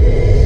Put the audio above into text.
you